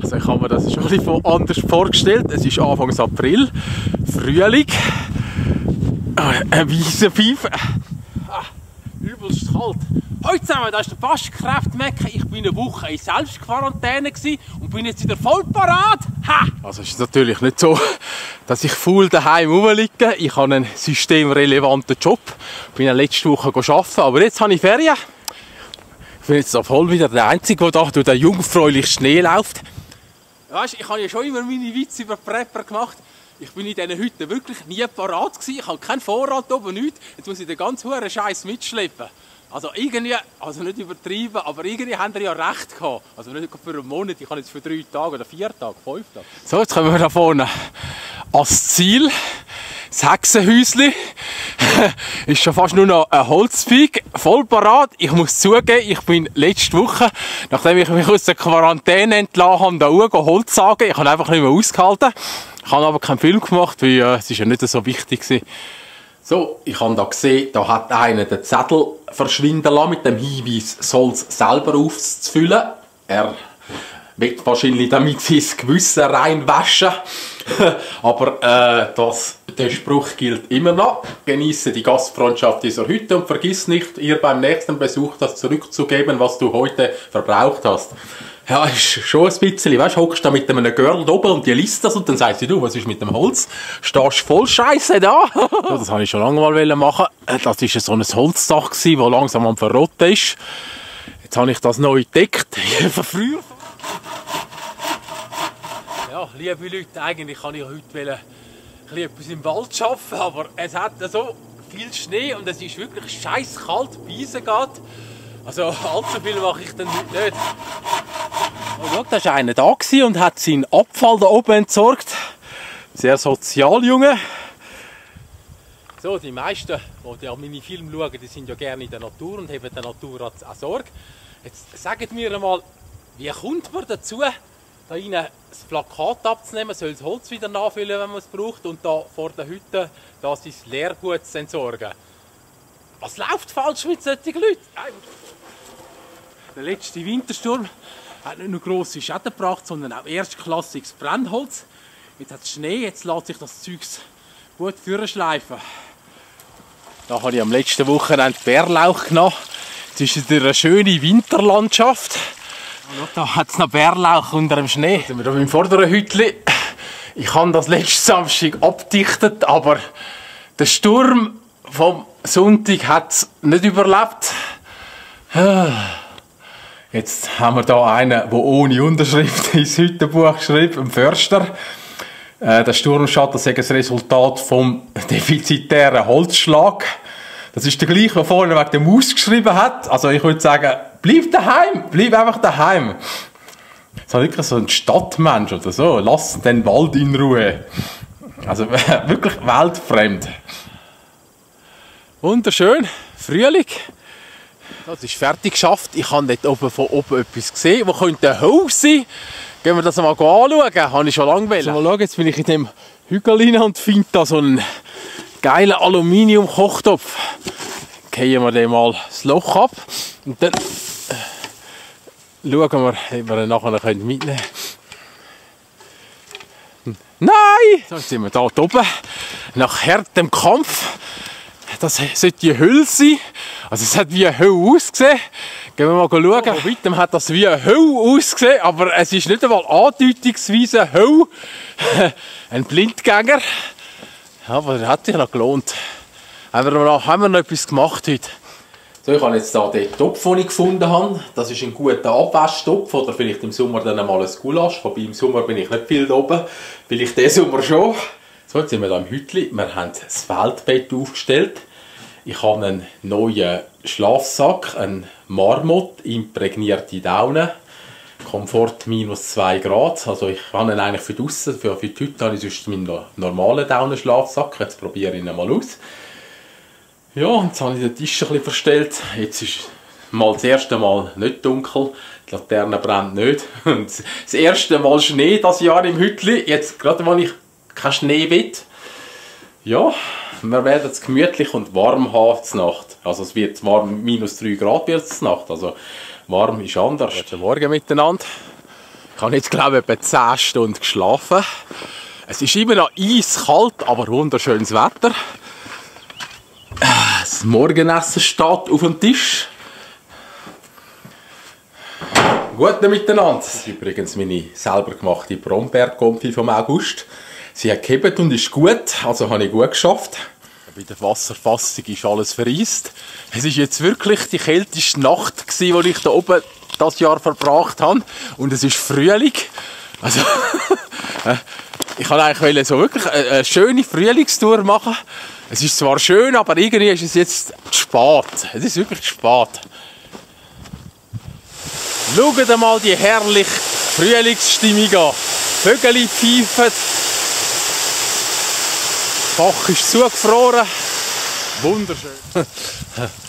Also ich habe mir das schon bisschen anders vorgestellt. Es ist Anfang April, Frühling, äh, ein Wiesenpfeife. Ah, übelst kalt. Heute zusammen, da ist der Fastkräftmecker. Ich bin eine Woche in Selbstquarantäne und bin jetzt wieder voll parat. Ha! Also es ist natürlich nicht so, dass ich faul daheim rumliege. Ich habe einen systemrelevanten Job. Ich bin letzte Woche arbeiten, aber jetzt habe ich Ferien. Ich bin jetzt voll wieder der Einzige, der durch den jungfräulichen Schnee läuft. Weißt, ich habe ja schon immer meine Witze über Prepper gemacht. Ich bin in diesen Hütten wirklich nie parat gewesen. Ich habe keinen Vorrat oben, nichts. Jetzt muss ich den ganzen Scheiß mitschleppen. Also irgendwie, also nicht übertrieben, aber irgendwie haben wir ja recht gehabt. Also nicht für einen Monat, ich kann jetzt für drei Tage oder vier Tage, fünf Tage. So, jetzt kommen wir da vorne ans Ziel. Das Hexenhäuschen ist schon fast nur noch ein Holzfeig, voll parat. Ich muss zugeben, ich bin letzte Woche, nachdem ich mich aus der Quarantäne entlassen habe, da oben Holz sagen. Ich habe einfach nicht mehr ausgehalten. Ich habe aber keinen Film gemacht, weil äh, es ist ja nicht so wichtig war. So, ich habe da gesehen, da hat einer den Zettel verschwinden lassen mit dem Hinweis, soll es selber aufzufüllen. Er wird wahrscheinlich damit sein Gewissen reinwaschen. Aber äh, das, der Spruch gilt immer noch. Genieße die Gastfreundschaft dieser Hütte und vergiss nicht, ihr beim nächsten Besuch das zurückzugeben, was du heute verbraucht hast. Ja, ist schon ein bisschen, weißt du, hockst da mit einem Girl oben und die liest das und dann sagt sie, du, was ist mit dem Holz? Stehst voll Scheiße da? ja, das habe ich schon lange mal machen. Das war so ein Holzdach, das langsam am Verrotten ist. Jetzt habe ich das neu entdeckt. Früher. Liebe Leute, eigentlich kann ich heute etwas im Wald arbeiten, aber es hat so viel Schnee und es ist wirklich scheiß kalt, Wiesen geht. Also allzu viel mache ich dann heute nicht. Und schau, da war einer da und hat seinen Abfall da oben entsorgt. Sehr sozial, Junge. So, die meisten, die ja meine Filme schauen, die sind ja gerne in der Natur und haben der Natur auch Sorge. Jetzt sagt mir einmal, wie kommt man dazu, da rein das Plakat abzunehmen, soll das Holz wieder nachfüllen, wenn man es braucht, und da vor der Hütte da sein Leergut zu entsorgen? Was läuft falsch mit solchen Leuten? Der letzte Wintersturm hat nicht nur grosse Schäden gebracht, sondern auch erstklassiges Brennholz. Jetzt hat es Schnee, jetzt lässt sich das Zeug gut schleifen. Da habe ich am letzten Wochenende Bärlauch genommen. Es ist eine schöne Winterlandschaft. Da hat es noch Bärlauch unter dem Schnee. Jetzt sind wir hier beim vorderen Hütchen. Ich habe das letzte Samstag abdichtet, aber der Sturm vom Sonntag hat es nicht überlebt. Jetzt haben wir hier einen, der ohne Unterschrift ins Hüttenbuch schreibt, ein Förster. Äh, der Sturmschatten ist das Resultat vom defizitären Holzschlag. Das ist der gleiche, der vorne wegen der Maus geschrieben hat. Also ich würde sagen, bleib daheim, bleib einfach daheim. So wirklich so ein Stadtmensch oder so. Lass den Wald in Ruhe. Also wirklich weltfremd. Wunderschön, Frühling. Das ist fertig geschafft. Ich habe dort oben von oben etwas gesehen, wo könnte ein Haus sein. Gehen wir das mal anschauen. Habe ich schon lange. Mal schauen, jetzt bin ich in dem Hügel und finde da so einen geilen Aluminium-Kochtopf. Gehen wir den mal das Loch ab und dann schauen wir, ob wir ihn nachher mitnehmen können. Nein! Jetzt sind wir da oben. Nach hartem Kampf. Das sollte die Hülle sein. Also es hat wie eine Hölle ausgesehen. Gehen wir mal schauen. Von weitem hat das wie eine Hölle ausgesehen, aber es ist nicht einmal andeutungsweise eine Hölle. Ein Blindgänger. Aber der hat sich noch gelohnt. Haben wir noch, haben wir noch etwas gemacht heute? So, ich habe jetzt hier den Topf, den ich gefunden habe. Das ist ein guter Abwäschtopf oder vielleicht im Sommer dann mal ein Gulasch. Wobei im Sommer bin ich nicht viel oben. Vielleicht diesen Sommer schon. So, jetzt sind wir hier im Hütli. Wir haben das Feldbett aufgestellt. Ich habe einen neuen Schlafsack, einen Marmot, imprägnierte Daune. Komfort minus 2 Grad. Also ich habe ihn eigentlich für draussen, für, für die Hütte habe ich sonst meinen normalen Daunenschlafsack. Jetzt probiere ich ihn mal aus. Ja, jetzt habe ich den Tisch ein verstellt. Jetzt ist mal das erste Mal nicht dunkel. Die Laterne brennt nicht. Und das erste Mal Schnee das Jahr im Hütli. Jetzt gerade, wenn ich keinen Schnee will. Ja, wir werden es gemütlich und warm haben zur Nacht. Also es wird warm, minus 3 Grad wird es Nacht. Also warm ist anders. Guten Morgen miteinander. Ich habe jetzt, glaube ich, etwa 10 Stunden geschlafen. Es ist immer noch eiskalt, aber wunderschönes Wetter. Das Morgenessen steht auf dem Tisch. Guten Miteinander. Das ist übrigens meine selber gemachte Brombeerkonfi vom August. Sie hat gehebt und ist gut, also habe ich gut geschafft. Bei der Wasserfassung ist alles vereist. Es ist jetzt wirklich die kälteste Nacht die ich da oben das Jahr verbracht habe. Und es ist Frühling. Also, äh, ich wollte eigentlich so wirklich eine, schöne Frühlingstour machen. Es ist zwar schön, aber irgendwie ist es jetzt zu spät. Es ist wirklich zu spät. Schaut mal die herrliche Frühlingsstimmung an. Vögel pfeifen. Das Bach ist zugefroren. Wunderschön.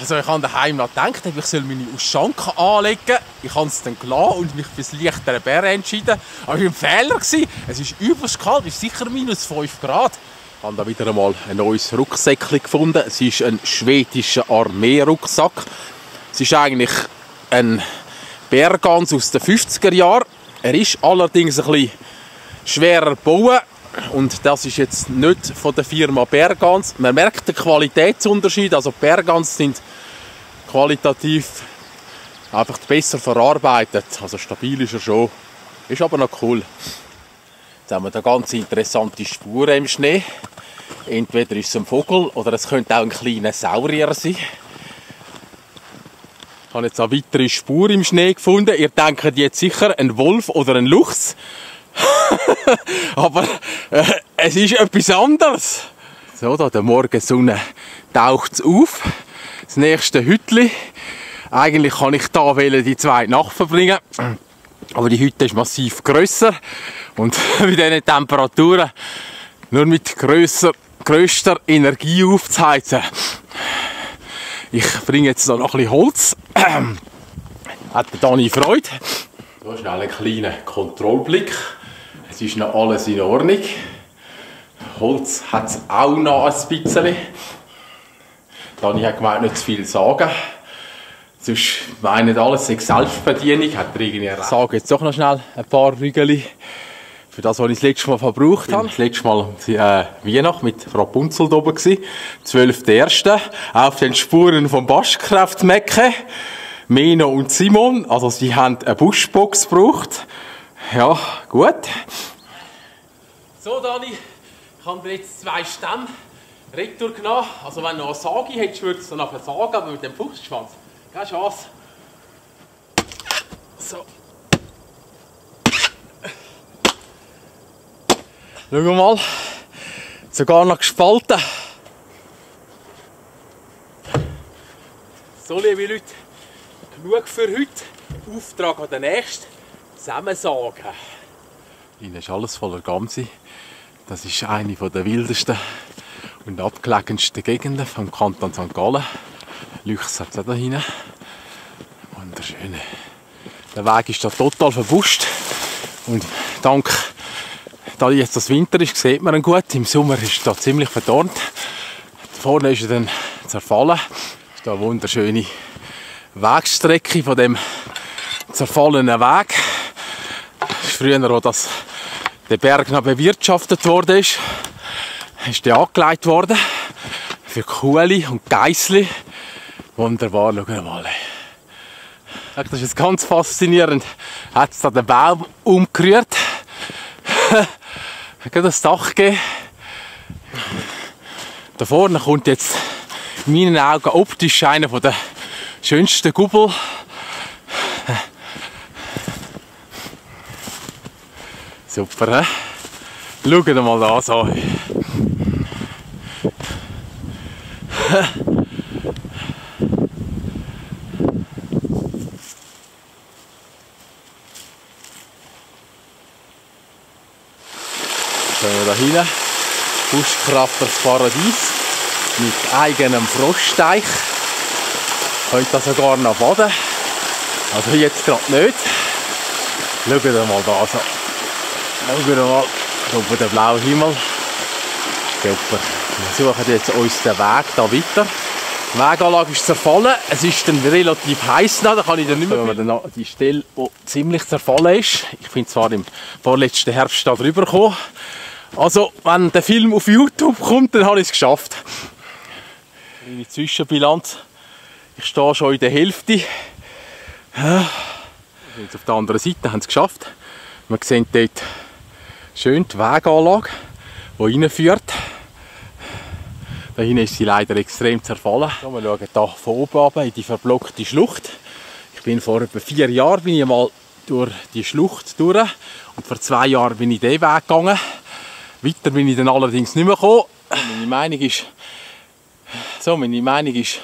Also ich habe daheim noch gedacht, ich soll meine Uschanka anlegen. Ich habe es dann gelassen und mich für das leichtere Bär entschieden. Aber ich war ein Fehler. Es ist übelst kalt, es ist sicher minus 5 Grad. Ich habe da wieder einmal ein neues Rucksäckchen gefunden. Es ist ein schwedischer Armeerucksack. Es ist eigentlich ein Bärgans aus den 50er Jahren. Er ist allerdings ein bisschen schwerer gebaut. Und das ist jetzt nicht von der Firma Bergans. Man merkt den Qualitätsunterschied. Also Bergans sind qualitativ einfach besser verarbeitet. Also stabil ist er schon. Ist aber noch cool. Jetzt haben wir da ganz interessante Spuren im Schnee. Entweder ist es ein Vogel oder es könnte auch ein kleiner Saurier sein. Ich habe jetzt eine weitere Spur im Schnee gefunden. Ihr denkt jetzt sicher ein Wolf oder ein Luchs. Aber äh, es ist etwas anderes. So, da der Morgensonne taucht auf. Das nächste Hütli. Eigentlich kann ich da die zweite Nacht verbringen. Aber die Hütte ist massiv grösser und bei diesen Temperaturen nur mit grösser, grösster Energie aufzuheizen. Ich bringe jetzt da noch ein bisschen Holz. Hat der Dani Freude. So schnell einen kleinen Kontrollblick. Es ist noch alles in Ordnung. Holz hat es auch noch ein bisschen. Dani hat gemeint, nicht zu viel sagen. Sonst meinen alles sei Selbstbedienung. Hat er irgendwie Ich sage jetzt doch noch schnell ein paar Rügeli für das, was ich das letzte Mal verbraucht habe. Das letzte Mal äh, Weihnachten mit Frau Bunzel oben gewesen. 12.1. Auf den Spuren vom Baschkraft Mecke. Meno und Simon. Also sie haben eine Buschbox gebraucht. Ja, gut. So, Dani, ich habe jetzt zwei Stämme retour genommen. Also, wenn du noch eine Sage hättest, würdest du nachher sagen, aber mit dem Fuchsschwanz. Keine Chance. So. Schau mal, sogar noch gespalten. So, liebe Leute, genug für heute. Auftrag an den nächsten zusammensagen. Hier ist alles voller Gamsi. Das ist eine der wildesten und abgelegensten Gegenden vom Kanton St. Gallen. Lüchs hat es da hinten. Wunderschön. Der Weg ist da total verbuscht. Und dank, da jetzt das Winter ist, sieht man ihn gut. Im Sommer ist er da ziemlich verdornt. Vorne ist er dann zerfallen. Das ist eine wunderschöne Wegstrecke von dem zerfallenen Weg früher, wo der Berg noch bewirtschaftet wurde, ist, ist der angelegt worden für Kuhli und Geissli. Wunderbar, schauen mal. Das ist jetzt ganz faszinierend. Hat es da den Baum umgerührt. Hat das Dach gegeben. Da vorne kommt jetzt in meinen Augen optisch einer der schönsten Gubbel Super, he? Schaut mal das an. Schauen wir da hinten. Buschkrafters Paradies mit eigenem Frostteich. Könnt da sogar noch baden. Also jetzt gerade nicht. Schaut mal da an. Schauen wir mal, oben der blaue Himmel. Super. Wir suchen jetzt uns den Weg da weiter. Die Weganlage ist zerfallen. Es ist dann relativ heiß da, kann ich dann nicht mehr... Wenn dann die Stelle, die ziemlich zerfallen ist. Ich bin zwar im vorletzten Herbst da drüber gekommen. Also, wenn der Film auf YouTube kommt, dann habe ich es geschafft. Meine Zwischenbilanz. Ich stehe schon in der Hälfte. Jetzt auf der anderen Seite haben sie es geschafft. Man sieht dort schön die Weganlage, die reinführt. Da hinten ist sie leider extrem zerfallen. Wir schauen hier von oben runter in die verblockte Schlucht. Ich bin vor etwa vier Jahren bin ich mal durch die Schlucht durch und vor zwei Jahren bin ich den Weg gegangen. Weiter bin ich dann allerdings nicht mehr gekommen. Meine Meinung ist, so, meine Meinung ist,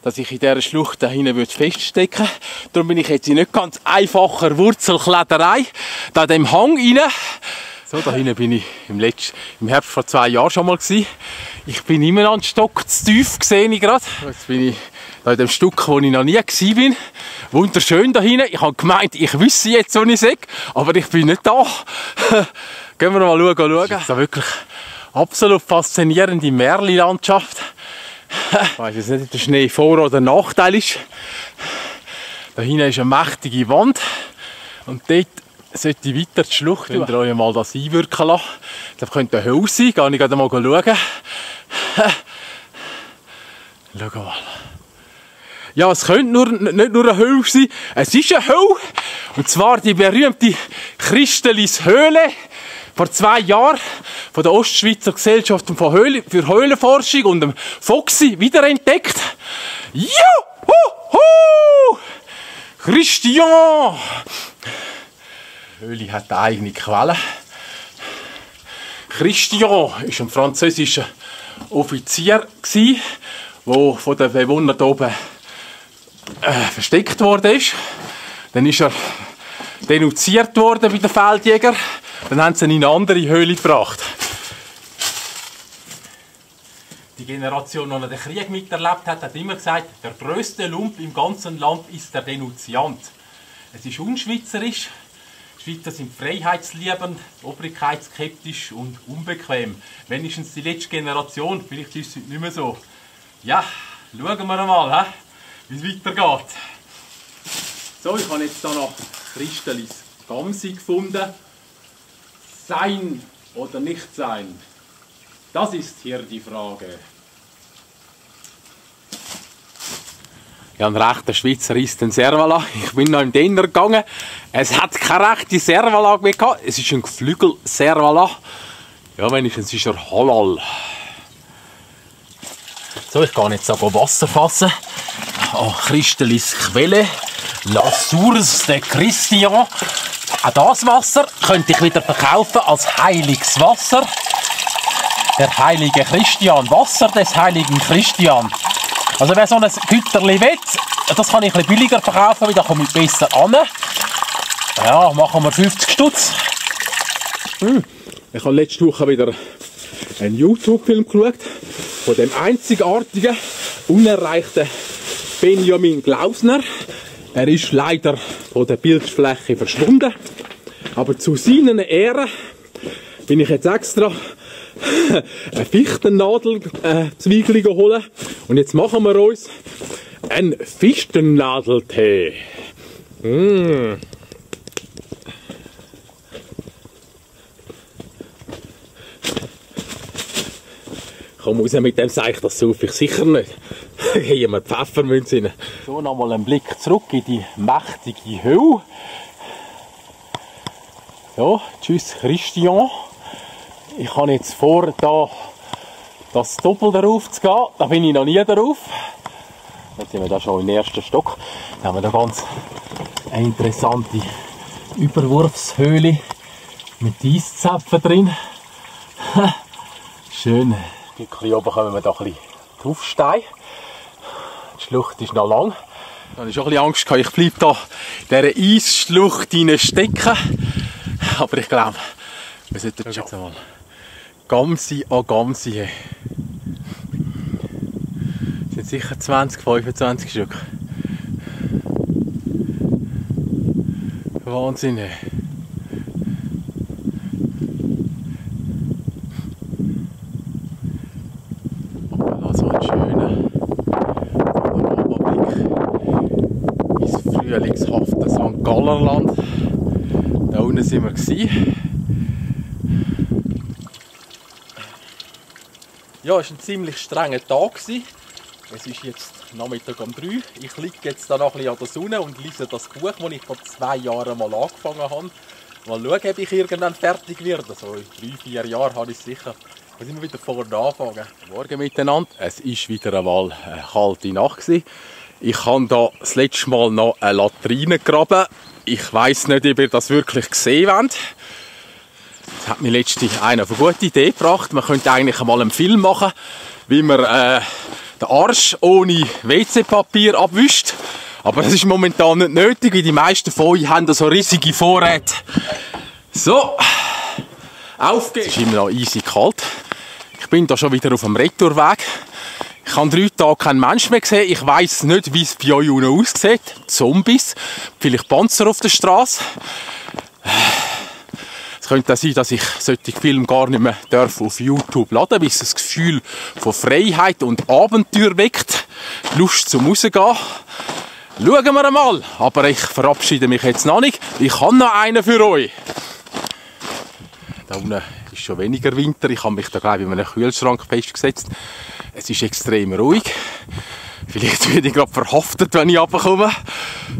dass ich in dieser Schlucht da hinten feststecken würde. Darum bin ich jetzt in nicht ganz einfacher Wurzelkletterei da dem Hang rein. So, da hinten bin ich im, letzten, im Herbst vor zwei Jahren schon mal gewesen. Ich bin immer an Stock zu tief, sehe ich gerade. Jetzt bin ich da in dem Stück, wo ich noch nie bin. Wunderschön da hinten. Ich habe gemeint, ich wüsste jetzt, wo ich sage, aber ich bin nicht da. Gehen wir mal schauen, schauen. Das ist wirklich absolut faszinierende Märli-Landschaft. Ich weiß jetzt nicht, ob der Schnee Vor- oder Nachteil ist. Da hinten ist eine mächtige Wand und dort sollte weiter die Schlucht. Könnt ihr euch mal das einwirken lassen. Das könnte ein Haus sein. Gehe ich gerade mal schauen. Schau mal. Ja, es könnte nur, nicht nur ein Höhle sein, es ist eine Höhle. Und zwar die berühmte Christelis Höhle. Vor zwei Jahren von der Ostschweizer Gesellschaft für Höhlenforschung und dem Foxy wiederentdeckt. Juhu! Christian! Höhle hat eine eigene Quelle. Christian war ein französischer Offizier, der von den Bewohnern hier oben äh, versteckt ist. Dann ist er denunziert worden bei den Feldjägern. Dann haben sie ihn in eine andere Höhle gebracht. Die Generation, die den Krieg miterlebt hat, hat immer gesagt, der größte Lump im ganzen Land ist der Denunziant. Es ist unschweizerisch. Die Schweizer sind freiheitsliebend, obrigkeitsskeptisch und unbequem. Wenigstens die letzte Generation, vielleicht ist es nicht mehr so. Ja, schauen wir mal, wie es weitergeht. So, ich habe jetzt hier noch Christelis Gamsi gefunden. Sein oder nicht sein? Das ist hier die Frage. Ja, ein rechter Schweizer ist ein Servala. Ich bin noch im Dinner gegangen. Es hat keine rechte Servala mehr gehabt. Es ist ein Geflügel Servala. Ja, wenigstens ist er halal. So, ich gehe jetzt auch Wasser fassen. Oh, Christelis Quelle. La Source de Christian. Auch das Wasser könnte ich wieder verkaufen als heiliges Wasser. Der heilige Christian. Wasser des heiligen Christian. Also wer so ein Güterli will, das kann ich ein billiger verkaufen, weil da komme ich besser an. Ja, machen wir 50 Stutz. Hm. Ich habe letzte Woche wieder einen YouTube-Film geschaut von dem einzigartigen, unerreichten Benjamin Glausner. Er ist leider von der Bildfläche verschwunden. Aber zu seinen Ehren bin ich jetzt extra eine Fichtennadelzwiegel äh, holen. Und jetzt machen wir uns einen Fichtennadeltee. Mmh. Komm raus mit dem Seich, das suche ich sicher nicht. Hier haben wir Pfeffermünze rein. So, nochmal einen Blick zurück in die mächtige Höhe. Ja, tschüss Christian. Ich habe jetzt vor, da das Doppel darauf zu gehen. Da bin ich noch nie darauf. Jetzt sind wir da schon im ersten Stock. Da haben wir da ganz eine interessante Überwurfshöhle mit Eiszapfen drin. Schön. Stückchen oben kommen wir da ein bisschen draufsteigen. Die Schlucht ist noch lang. Da hatte ich schon ein bisschen Angst, ich bleibe da in dieser Eisschlucht stecken. Aber ich glaube, wir sollten schon mal Gamsi an Gamsi. Das sind sicher 20, 25 Stück. Wahnsinn. Aber so ein schöner ins frühlingshafte St. Gallerland. Da unten sind wir. Gewesen. Ja, es war ein ziemlich strenger Tag. Es ist jetzt Nachmittag um 3. Ich liege jetzt da noch ein bisschen an der Sonne und lese das Buch, das ich vor zwei Jahren mal angefangen habe. Mal schauen, ob ich irgendwann fertig werde. Also in drei, vier Jahren habe ich es sicher. Ich muss immer wieder vorne anfangen. Morgen miteinander. Es war wieder einmal eine kalte Nacht. Ich habe da das letzte Mal noch eine Latrine gegraben. Ich weiß nicht, ob ihr das wirklich gesehen habt. Das hat mir letztens einer eine gute Idee gebracht. Man könnte eigentlich einmal einen Film machen, wie man äh, den Arsch ohne WC-Papier abwischt. Aber das ist momentan nicht nötig, weil die meisten von euch haben so riesige Vorräte. So, auf geht's. Es ist immer noch easy kalt. Ich bin da schon wieder auf dem Retourweg. Ich habe drei Tage keinen Mensch mehr gesehen. Ich weiß nicht, wie es bei euch unten aussieht. Zombies, vielleicht Panzer auf der Straße. Es könnte sein, dass ich solche Filme gar nicht mehr darf auf YouTube laden weil es das Gefühl von Freiheit und Abenteuer weckt. Lust zum Rausgehen. Schauen wir einmal. Aber ich verabschiede mich jetzt noch nicht. Ich habe noch einen für euch. Da unten ist schon weniger Winter. Ich habe mich da glaube ich in einem Kühlschrank festgesetzt. Es ist extrem ruhig. Vielleicht werde ich gerade verhaftet, wenn ich runterkomme.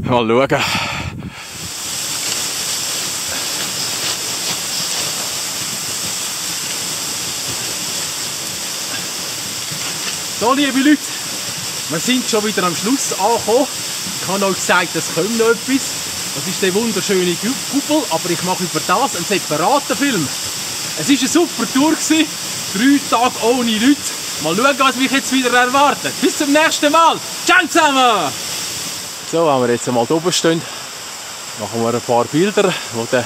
Mal schauen. So, liebe Leute, wir sind schon wieder am Schluss angekommen. Ich habe euch gesagt, es kommt noch etwas. Das ist der wunderschöne Kuppel, aber ich mache über das einen separaten Film. Es war eine super Tour. Drei Tage ohne Leute. Mal schauen, was mich jetzt wieder erwartet. Bis zum nächsten Mal. Ciao zusammen! So, wenn wir jetzt einmal oben stehen, machen wir ein paar Bilder, wo der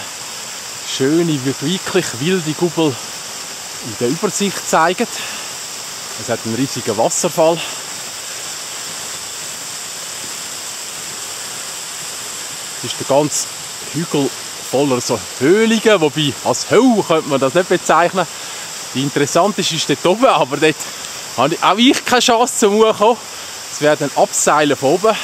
schöne, wirklich wilde Kuppel in der Übersicht zeigen. Es hat einen riesigen Wasserfall. Es ist der ganze Hügel voller so Höhlungen, wobei als Höhe könnte man das nicht bezeichnen. Die interessanteste ist dort oben, aber dort habe ich auch ich keine Chance zum Hochkommen. Es werden Abseilen von oben.